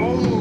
Oh.